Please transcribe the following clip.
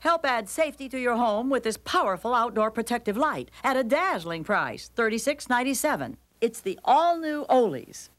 Help add safety to your home with this powerful outdoor protective light at a dazzling price, $36.97. It's the all-new Ole's.